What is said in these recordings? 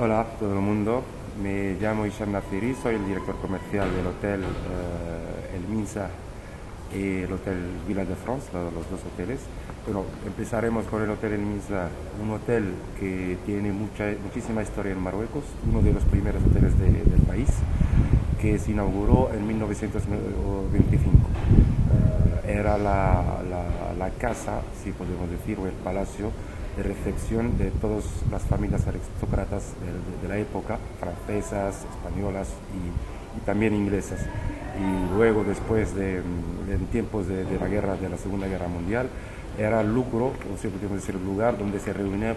Hola a todo el mundo, me llamo Isham Nafiri, soy el director comercial del hotel eh, El Minsa y el hotel Villa de France, los dos hoteles. Bueno, empezaremos con el hotel El Minsa, un hotel que tiene mucha, muchísima historia en Marruecos, uno de los primeros hoteles del país, que se inauguró en 1925. Eh, era la, la casa, si podemos decir, o el palacio de recepción de todas las familias aristócratas de, la época, francesas, españolas y, también inglesas. Y luego, después de, en tiempos de, la guerra, de la Segunda Guerra Mundial, era el lucro, o si podemos decir, el lugar donde se reunían,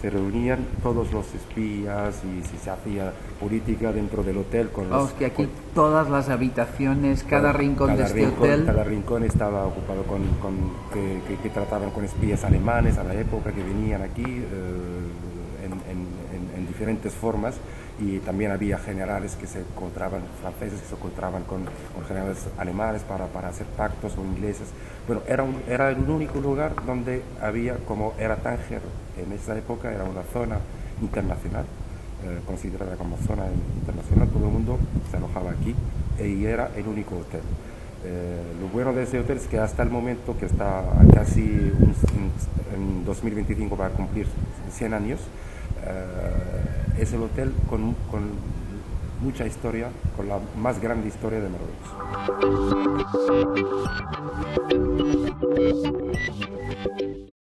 se reunían todos los espías y si se hacía política dentro del hotel. Con los, que aquí todas las habitaciones, cada rincón de este hotel. Cada rincón estaba ocupado con, con que, que, trataban con espías alemanes a la época que venían aquí eh, diferentes formas y también había generales que se encontraban, franceses que se encontraban con, generales alemanes para, para, hacer pactos o ingleses. Bueno, era, un, era el único lugar donde había, como era Tánger en esa época, era una zona internacional, eh, considerada como zona internacional, todo el mundo se alojaba aquí y era el único hotel. Eh, lo bueno de ese hotel es que hasta el momento, que está casi en 2025 va a cumplir 100 años, eh, es el hotel con, con mucha historia, con la más grande historia de Marruecos.